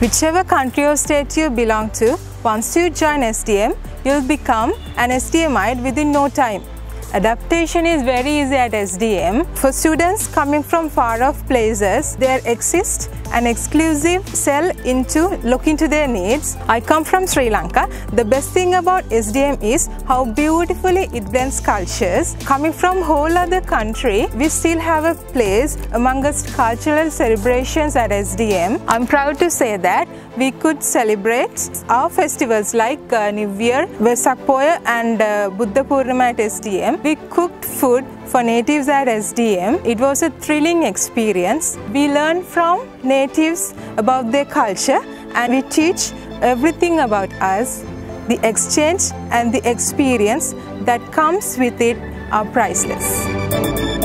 Whichever country or state you belong to, once you join SDM, you'll become an SDMite within no time. Adaptation is very easy at SDM. For students coming from far off places, there exists an exclusive cell into look into their needs. I come from Sri Lanka. The best thing about SDM is how beautifully it blends cultures. Coming from whole other country, we still have a place amongst cultural celebrations at SDM. I'm proud to say that we could celebrate our festivals like uh, New Year, Vesak Poya and uh, Buddha Purnima at SDM we cooked food for natives at SDM. It was a thrilling experience. We learned from natives about their culture and we teach everything about us. The exchange and the experience that comes with it are priceless.